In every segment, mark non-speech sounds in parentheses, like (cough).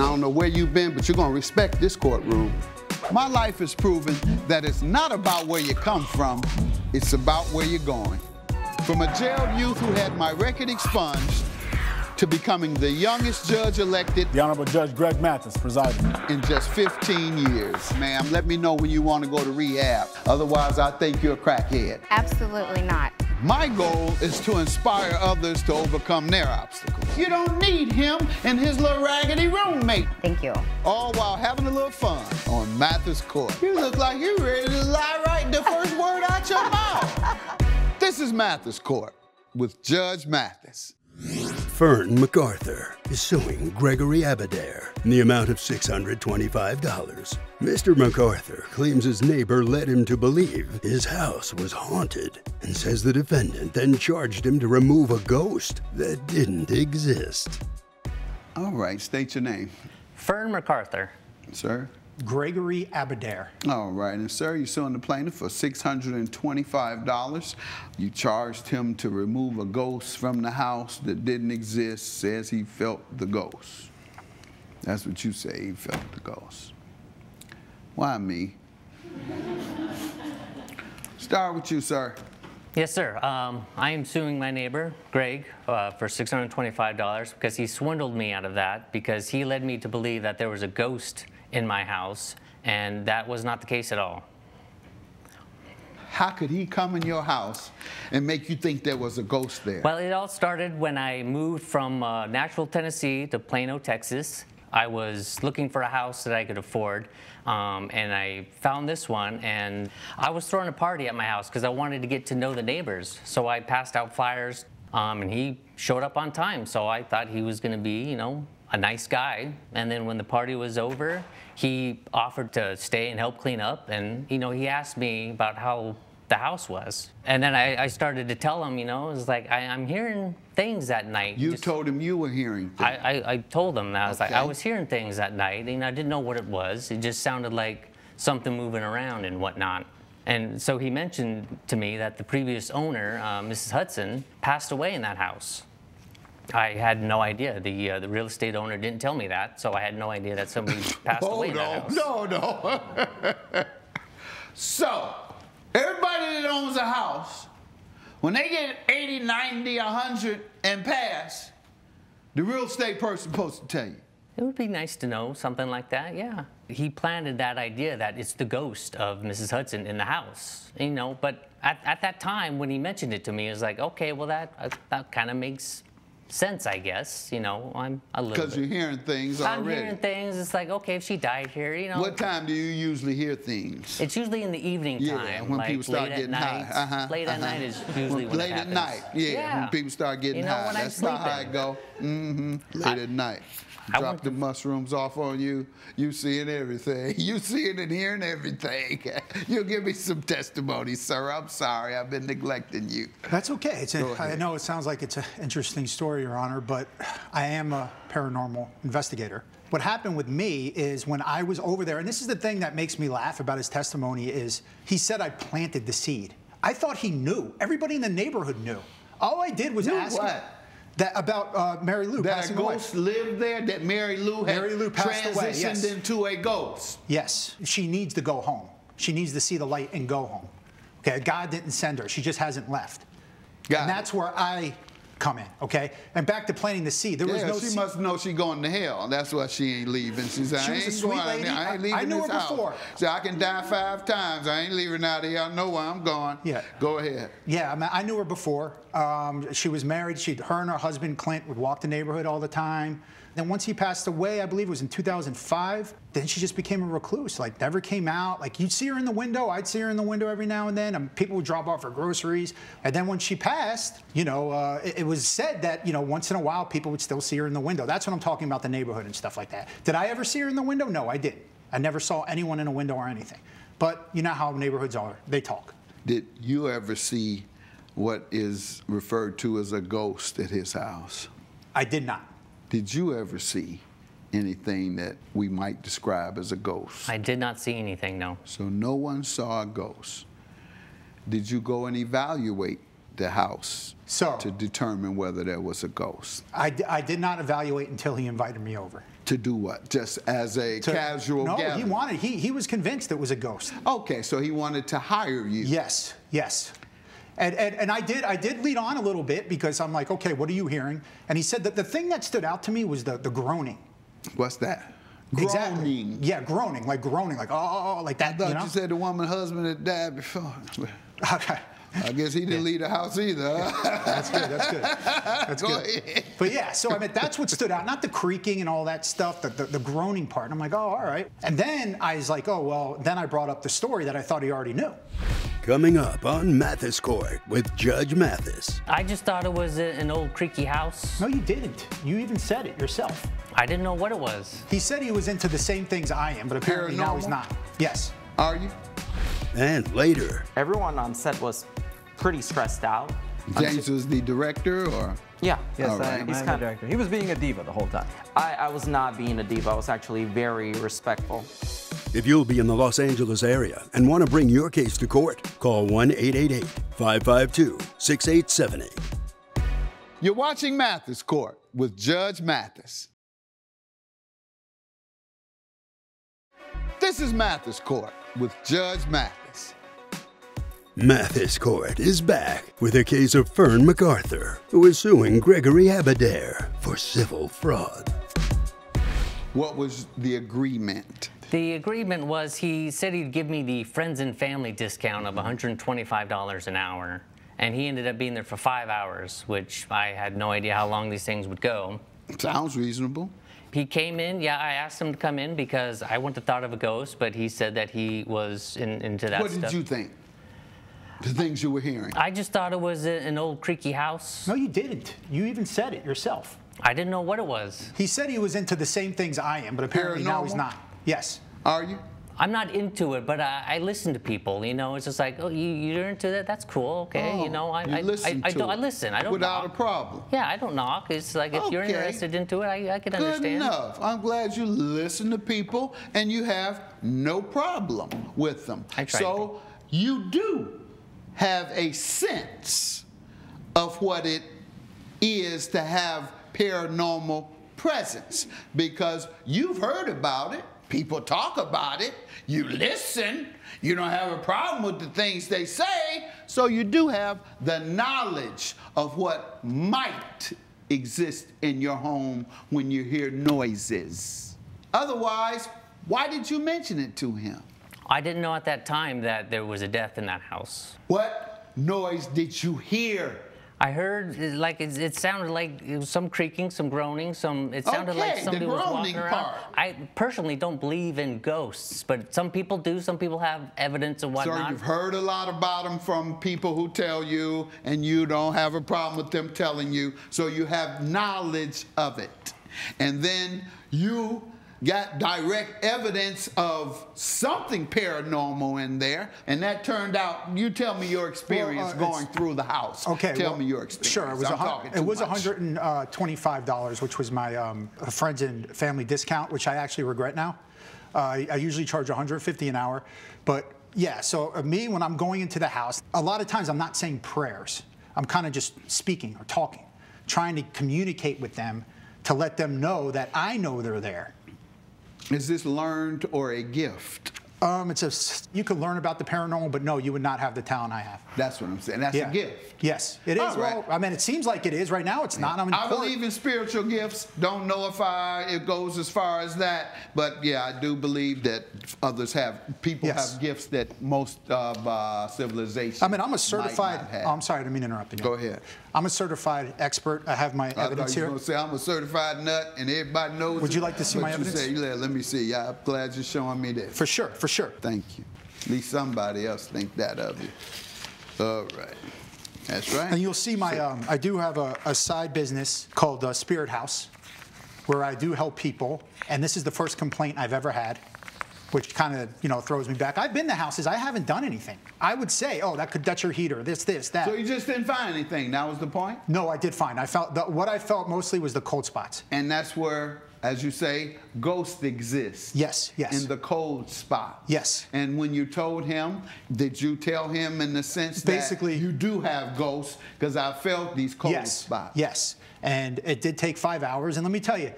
I don't know where you've been, but you're going to respect this courtroom. My life has proven that it's not about where you come from, it's about where you're going. From a jailed youth who had my record expunged to becoming the youngest judge elected The Honorable Judge Greg Mathis presiding. in just 15 years. Ma'am, let me know when you want to go to rehab. Otherwise, I think you're a crackhead. Absolutely not. My goal is to inspire others to overcome their obstacles. You don't need him and his little raggedy roommate. Thank you. All while having a little fun on Mathis Court. You look like you're ready to lie right the first word out your mouth. (laughs) This is Mathis Court with Judge Mathis. Fern MacArthur is suing Gregory Abadair in the amount of $625. Mr. MacArthur claims his neighbor led him to believe his house was haunted and says the defendant then charged him to remove a ghost that didn't exist. All right, state your name, Fern MacArthur. sir. Gregory Abadair. All right, and sir, you're suing the plaintiff for $625. You charged him to remove a ghost from the house that didn't exist, says he felt the ghost. That's what you say, he felt the ghost. Why me? (laughs) Start with you, sir. Yes, sir. Um, I am suing my neighbor, Greg, uh, for $625 because he swindled me out of that because he led me to believe that there was a ghost in my house, and that was not the case at all. How could he come in your house and make you think there was a ghost there? Well, it all started when I moved from uh, Nashville, Tennessee to Plano, Texas. I was looking for a house that I could afford, um, and I found this one. And I was throwing a party at my house because I wanted to get to know the neighbors. So I passed out flyers, um, and he showed up on time. So I thought he was going to be, you know, a nice guy. And then when the party was over, he offered to stay and help clean up. And, you know, he asked me about how the house was. And then I, I started to tell him, you know, it was like, I, I'm hearing things that night. you Just- told him you were hearing things. I, I, I told him that. I was like, I was hearing things that night, and I didn't know what it was. It just sounded like something moving around and whatnot. And so he mentioned to me that the previous owner, uh, Mrs. Hudson, passed away in that house. I had no idea. The uh, the real estate owner didn't tell me that, so I had no idea that somebody (laughs) passed away in that house. no, no. (laughs) so, everybody that owns a house, when they get 80, 90, 100 and pass, the real estate person supposed to tell you. It would be nice to know something like that, yeah. He planted that idea that it's the ghost of Mrs. Hudson in the house, you know, but at, at that time when he mentioned it to me, it was like, okay, well, that, uh, that kind of makes sense, I guess, you know, I'm a little Because you're hearing things I'm already. hearing things, it's like, okay, if she died here, you know. What time do you usually hear things? It's usually in the evening Yeah, time, when like people start late getting at night. high. Uh-huh, late at uh-huh. night is usually when, late it at night. Yeah, when people start getting you know, high. When That's not how it go. Mm-hmm. Late I- at night. I Drop went the mushrooms off on you. You seeing everything. (laughs) You seeing and hearing everything. (laughs) You'll give me some testimony, sir. I'm sorry. I've been neglecting you. That's okay. It's a, Go I know it sounds like it's an interesting story, Your Honor, but I am a paranormal investigator. What happened with me is when I was over there, and this is the thing that makes me laugh about his testimony, is he said I planted the seed. I thought he knew. Everybody in the neighborhood knew. All I did was Knew ask what? That about uh, Mary Lou That a passing away. ghost lived there, that Mary Lou had Mary Lou passed away, transitioned yes. into a ghost. Yes, she needs to go home. She needs to see the light and go home. Okay, God didn't send her. She just hasn't left. Got and it. that's where I come in. Okay, and back to planting the seed. There was Yeah, no she seed. must know she going to hell. That's why she ain't leaving. She said, She I ain't sweet going. lady. I ain't leaving I knew this her house. before. So I can die five times. I ain't leaving out of here. I know where I'm going. Yeah. Go ahead. Yeah, I, mean, I knew her before. Um, she was married. She, her and her husband Clint would walk the neighborhood all the time. Then once he passed away, I believe it was in 2005. Then she just became a recluse. Like never came out. Like you'd see her in the window. I'd see her in the window every now and then. And people would drop off her groceries. And then when she passed, you know, uh, it, it was said that you know once in a while people would still see her in the window. That's what I'm talking about the neighborhood and stuff like that. Did I ever see her in the window? No, I didn't. I never saw anyone in a window or anything. But you know how neighborhoods are. They talk. Did you ever see what is referred to as a ghost at his house? I did not. Did you ever see anything that we might describe as a ghost? I did not see anything, no. So no one saw a ghost. Did you go and evaluate the house So- to determine whether there was a ghost? I, d- I did not evaluate until he invited me over. To do what? Just as a To- casual No, he wanted. He he was convinced it was a ghost. Okay, so he wanted to hire you. Yes, yes. And, and, and I did I did lead on a little bit because I'm like, okay, what are you hearing? And he said that the thing that stood out to me was the, the groaning. What's that? Exactly. Groaning. Yeah, groaning, like groaning, like oh, oh, oh like I that. thought you you, said the woman husband had died before. (laughs) okay. I guess he didn't leave the house either. huh? That's good. That's good. That's Go good. ahead. But yeah, so I mean, that's what stood out. Not the creaking and all that stuff, the, the, the groaning part. And I'm like, oh, all right. And then I was like, oh, well, then I brought up the story that I thought he already knew. Coming up on Mathis Court with Judge Mathis. I just thought it was an old creaky house. No, you didn't. You even said it yourself. I didn't know what it was. He said he was into the same things I am, but apparently now he's not. Yes. Are you? And later, Everyone on set was pretty stressed out. James was the director, or Yeah. Yes, All I right. am. He's I'm the kind- director. He was being a diva the whole time. I, I was not being a diva. I was actually very respectful. If you'll be in the Los Angeles area and want to bring your case to court, call 1 888 552 6878. you're watching Mathis Court with Judge Mathis. This is Mathis Court with Judge Mathis. Mathis Court is back with a case of Fern MacArthur, who is suing Gregory Abadair for civil fraud. What was the agreement? The agreement was he said he'd give me the friends and family discount of $125 an hour. And he ended up being there for five hours, which I had no idea how long these things would go. Sounds reasonable. He came in, yeah, I asked him to come in because I wouldn't have thought of a ghost, but he said that he was in, into that what stuff. did you think? The things you were hearing. I just thought it was a, an old creaky house. No, you didn't. You even said it yourself. I didn't know what it was. He said he was into the same things I am, but apparently now he's not. Yes. Are you? I'm not into it, but I, I listen to people. You know, it's just like, oh, you, you're into that? That's cool. Okay, Oh, you know, I, you I, listen I, I, to don't, I listen. I don't without knock. a problem. Yeah, I don't knock. It's like if you're interested into it, I, I can Good understand. enough. I'm glad you listen to people and you have no problem with them. I try so you do have a sense of what it is to have paranormal presence because you've heard about it. People talk about it. You listen. You don't have a problem with the things they say. So you do have the knowledge of what might exist in your home when you hear noises. Otherwise, why did you mention it to him? I didn't know at that time that there was a death in that house. What noise did you hear? I heard like it, it sounded like it some creaking, some groaning, some. It sounded Okay, like somebody was walking around. part. I personally don't believe in ghosts, but some people do. Some people have evidence and So whatnot. you've heard a lot about them from people who tell you, and you don't have a problem with them telling you. So you have knowledge of it. And then you got direct evidence of something paranormal in there, and that turned out. You tell me your experience Well, uh, going through the house. Okay. Tell well, me your experience. Sure. It was, I'm a hun- talking it was $125, which was my um, friends and family discount, which I actually regret now. Uh, I, I usually charge 150 an hour. But yeah, so uh, me, when I'm going into the house, a lot of times I'm not saying prayers. I'm kind of just speaking or talking, trying to communicate with them to let them know that I know they're there. Is this learned or a gift? Um, it's a you could learn about the paranormal, but no, you would not have the talent I have. That's what I'm saying. That's yeah. a gift. Yes, it is. All right. Well, I mean, it seems like it is right now. It's not. I'm in I court. believe in spiritual gifts. Don't know if I it goes as far as that, but yeah, I do believe that others have. People Yes. have gifts that most of uh, civilization. I mean, I'm a certified. Oh, I'm sorry, I didn't mean to interrupt again. Go ahead. I'm a certified expert. I have my I thought evidence you were here. going to say I'm a certified nut, and everybody knows. Would you it, like to see but my you evidence? Say, yeah, let me see. Yeah, I'm glad you're showing me that. For sure, for sure. Thank you. At least somebody else think that of you. All right. That's right. And you'll see my. Um, I do have a, a side business called uh, Spirit House, where I do help people. And this is the first complaint I've ever had. Which kind of you know throws me back. I've been to houses, I haven't done anything. I would say, oh, that could that's your heater, this, this, that. So you just didn't find anything. That was the point? no, I did find. I felt the, what I felt mostly was the cold spots. And that's where, as you say, ghosts exist. Yes, yes. In the cold spot. Yes. And when you told him, did you tell him in the sense Basically- that you do have ghosts? Because I felt these cold yes, spots. yes. And it did take five hours. And let me tell you,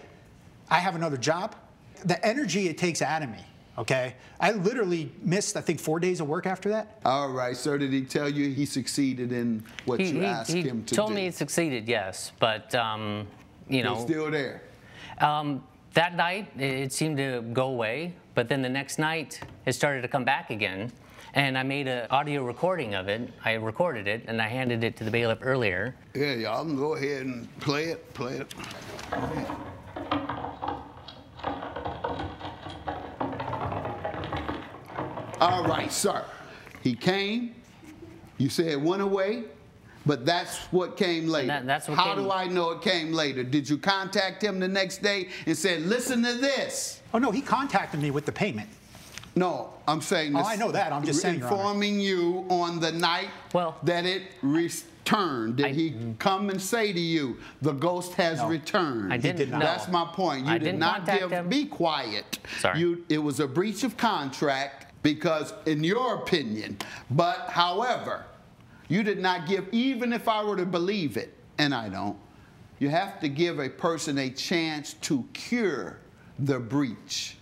I have another job. The energy it takes out of me. Okay, I literally missed I think four days of work after that. All right, sir. Did he tell you he succeeded in what He, you he- asked he him to told do? Told me he succeeded, yes, but um, you know, He's still there. um, that night it seemed to go away, but then the next night it started to come back again. And I made an audio recording of it. I recorded it and I handed it to the bailiff earlier. Yeah, y'all can go ahead and play it. Play it. Go ahead. All right, sir. He came. You said it went away, but that's what came later. That- that's what How came- do I know it came later? Did you contact him the next day and said, "Listen to this"? Oh no, he contacted me with the payment. No, I'm saying. Oh, I know that. I'm just saying, Your Honor. Informing you on the night Well- that it returned. Did I- he come and say to you, the ghost has No. returned? I didn't did not. know. That's my point. You I did didn't not contact give. him. Be quiet. Sorry. You. It was a breach of contract because, in your opinion, but however, you did not give. Even if I were to believe it, and I don't, you have to give a person a chance to cure the breach,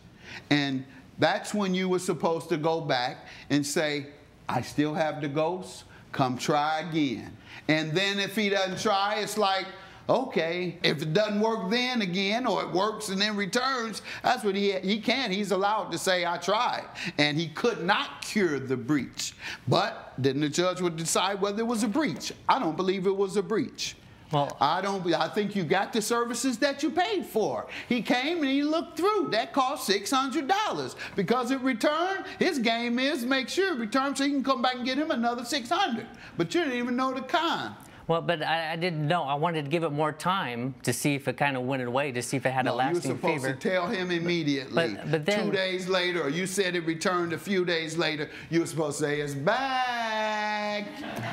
and that's when you were supposed to go back and say, "I still have the ghost. Come try again." And then if he doesn't try, it's like. Okay, if it doesn't work then again, or it works and then returns, that's what he he can. He's allowed to say, "I tried," and he could not cure the breach. But then the judge would decide whether it was a breach. I don't believe it was a breach. Well- I don't. I think you got the services that you paid for. He came and he looked through. That cost six hundred dollars because it returned. His game is make sure it returns so he can come back and get him another six hundred. But you didn't even know the con. Well, but I, I didn't know. I wanted to give it more time to see if it kind of went away, to see if it had a No, you were lasting supposed favor. to tell him immediately. But- but then- two days later, or you said it returned a few days later. You were supposed to say it's back.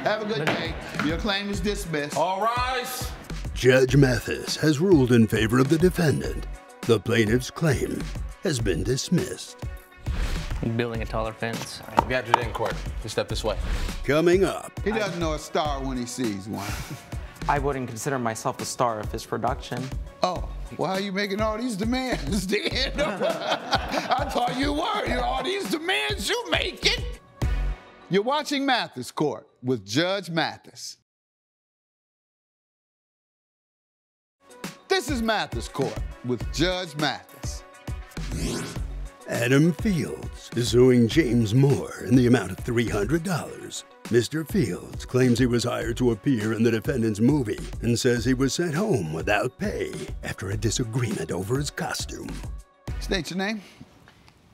Have a good day. Your claim is dismissed. All rise. Judge Mathis has ruled in favor of the defendant. The plaintiff's claim has been dismissed. Building a taller fence. We have to in court. Please step this way. Coming up, He doesn't know a star when he sees one. (laughs) I wouldn't consider myself a star of his production. Oh, why are you making all these demands, (laughs) Dan? (laughs) I thought you were. You know, all these demands you making. You're watching Mathis Court with Judge Mathis. This is Mathis Court with Judge Mathis. Adam Fields is suing James Moore in the amount of $300. Mr. Fields claims he was hired to appear in the defendant's movie and says he was sent home without pay after a disagreement over his costume. State your name,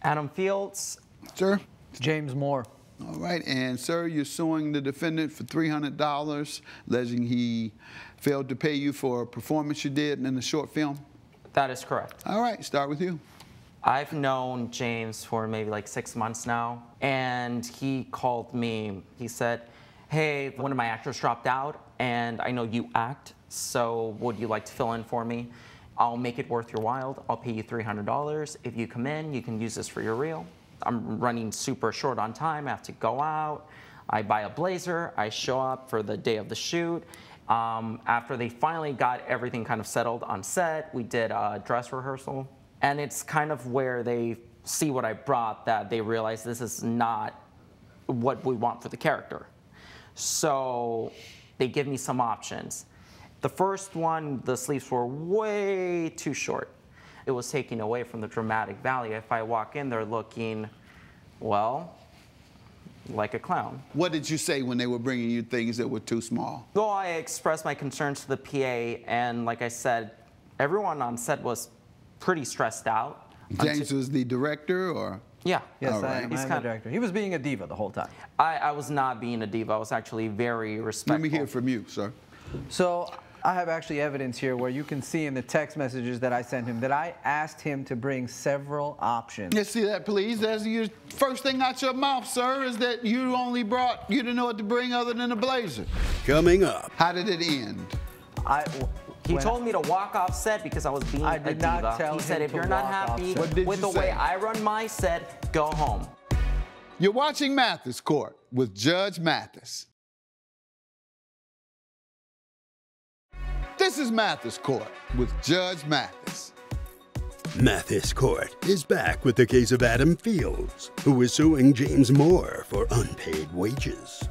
Adam Fields, sir. It's James Moore. All right, and sir, you're suing the defendant for $300, alleging he failed to pay you for a performance you did in the short film. that is correct. All right, start with you. I've known James for maybe like six months now, and he called me. He said, Hey, one of my actors dropped out, and I know you act, so would you like to fill in for me? I'll make it worth your while. I'll pay you $300. If you come in, you can use this for your reel. I'm running super short on time. I have to go out. I buy a blazer. I show up for the day of the shoot. Um, after they finally got everything kind of settled on set, we did a dress rehearsal. And it's kind of where they see what I brought that they realize this is not what we want for the character. So they give me some options. The first one, the sleeves were way too short. It was taking away from the dramatic value. If I walk in there looking, well, like a clown. What did you say when they were bringing you things that were too small? Well, I expressed my concerns to the PA, and like I said, everyone on set was pretty stressed out. James was the director, or Yeah. Yes, All I am. He's I'm the kind- director. He was being a diva the whole time. I, I was not being a diva. I was actually very respectful. let me hear from you, sir. So I have actually evidence here where you can see in the text messages that I sent him that I asked him to bring several options. Let's see that, please. That's your first thing out your mouth, sir, is that you only brought, you didn't know what to bring other than a blazer. Coming up, How did it end? I, He when- told me to walk off set because I was being I a did diva. not tell he said, if you're not happy set. What did with you the way? I run my set, go home. You're watching Mathis Court with Judge Mathis. This is Mathis Court with Judge Mathis. Mathis Court is back with the case of Adam Fields, who is suing James Moore for unpaid wages.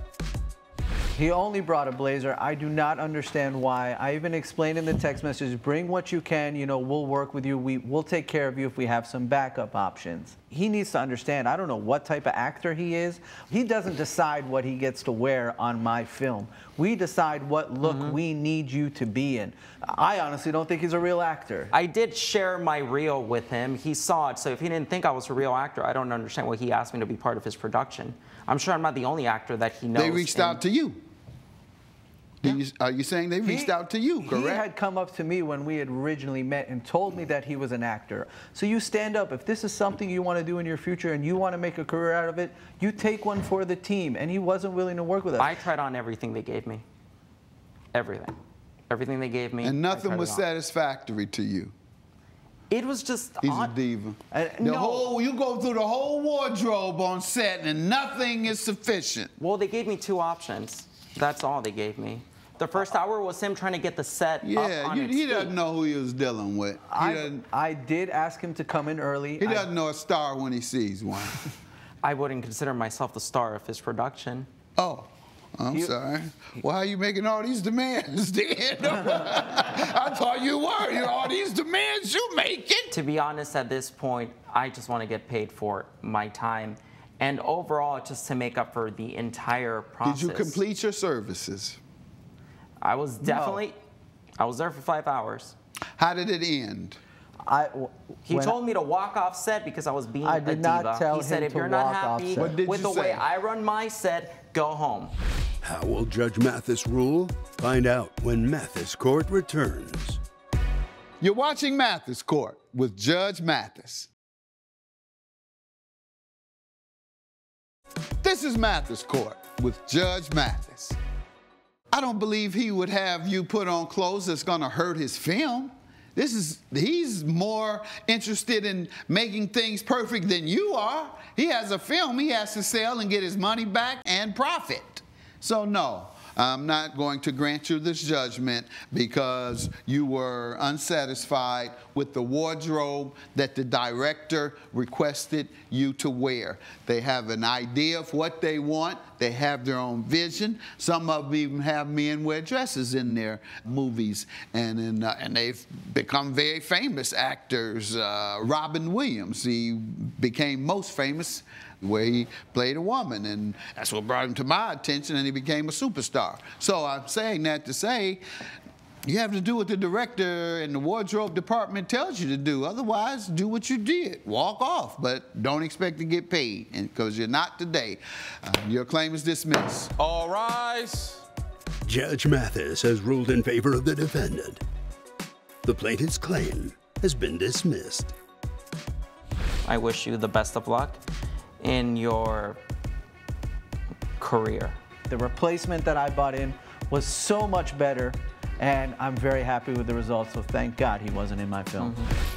He only brought a blazer. I do not understand why. I even explained in the text message, bring what you can, you know, we'll work with you. We, we'll take care of you if we have some backup options. He needs to understand, I don't know what type of actor he is. He doesn't decide what he gets to wear on my film. We decide what look mm-hmm. we need you to be in. I honestly don't think he's a real actor. I did share my reel with him. He saw it, so if he didn't think I was a real actor, I don't understand why he asked me to be part of his production. I'm sure I'm not the only actor that he knows. They reached and- out to you. Do you. Are you saying they reached He- out to you, He correct? had come up to me when we had originally met and told me that he was an actor. So you stand up. If this is something you want to do in your future and you want to make a career out of it, you take one for the team. And he wasn't willing to work with us. I tried on everything they gave me. Everything. Everything they gave me. and nothing was satisfactory to you. It was just He's on- a diva. Uh, the no. whole you go through the whole wardrobe on set and nothing is sufficient. Well, they gave me two options. That's all they gave me. The first hour was him trying to get the set Yeah, up on you, its he doesn't know who he was dealing with. He I. I did ask him to come in early. He I- doesn't know a star when he sees one. (laughs) I wouldn't consider myself the star of his production. Oh, I'm You- sorry. Why are you making all these demands, (laughs) Dan? (laughs) I thought you were. You know, all these demands you making. To be honest, at this point, I just want to get paid for my time. And overall, just to make up for the entire process. Did you complete your services? I was definitely, I was there for five hours. How did it end? I, w- He when- told me to walk off set because I was being I a did diva. not tell he said, him if to you're not walk off happy set. What did with you the way? I run my set, go home. How will Judge Mathis rule? Find out when Mathis Court returns. You're watching Mathis Court with Judge Mathis. This is Mathis Court with Judge Mathis. I don't believe he would have you put on clothes that's going to hurt his film. This is he's more interested in making things perfect than you are. He has a film he has to sell and get his money back and profit. So no, I'm not going to grant you this judgment because you were unsatisfied with the wardrobe that the director requested you to wear. They have an idea of what they want. They have their own vision. Some of them even have men wear dresses in their movies, and in, uh, and they've become very famous actors. Uh, Robin Williams, he became most famous where he played a woman, and that's what brought him to my attention, and he became a superstar. So I'm saying that to say. You have to do what the director and the wardrobe department tells you to do. Otherwise, do what you did. Walk off, but don't expect to get paid because you're not today. Uh, your claim is dismissed. All rise. Judge Mathis has ruled in favor of the defendant. The plaintiff's claim has been dismissed. I wish you the best of luck in your career. The replacement that I bought in was so much better, and I'm very happy with the results. So thank God he wasn't in my film. Mm-hmm.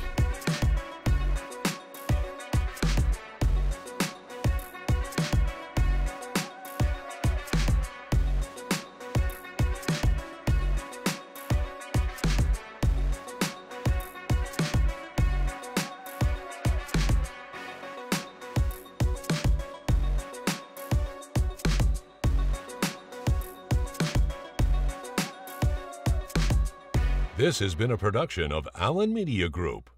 This has been a production of Allen Media Group.